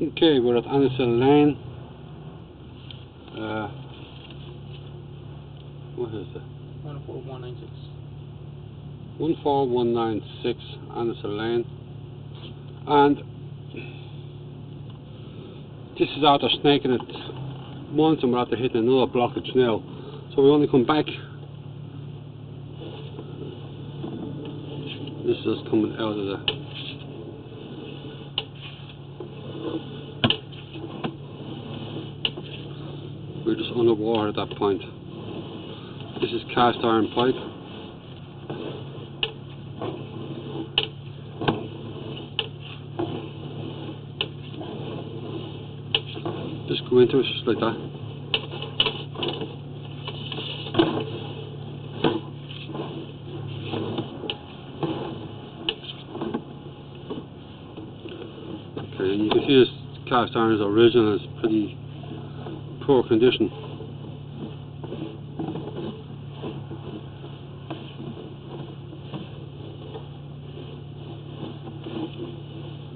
Okay, we're at Alisal Lane. Uh, what is it? One four one nine six. 14196 Alisal Lane. And this is after snaking it once and we're after hitting another blockage now. So we only come back. This is coming out of the We're just underwater at that point. This is cast iron pipe. Just go into it just like that. Okay, you can see this cast iron is original, it's pretty poor condition.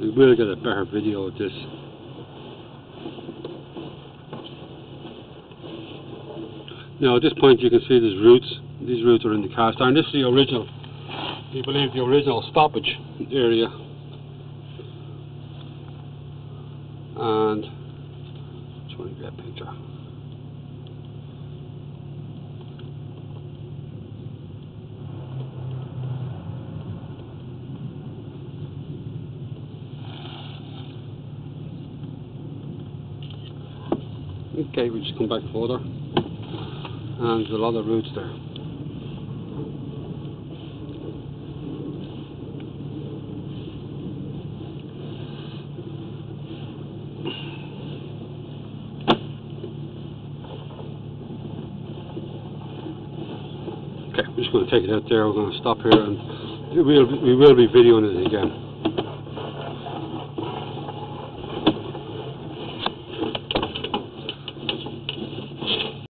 We will get a better video of this. Now at this point you can see these roots. These roots are in the cast iron. This is the original, we believe the original stoppage area. And picture. Okay, we just come back further. And there's a lot of roots there. Okay, we're just going to take it out there. We're going to stop here and we will we will be videoing it again.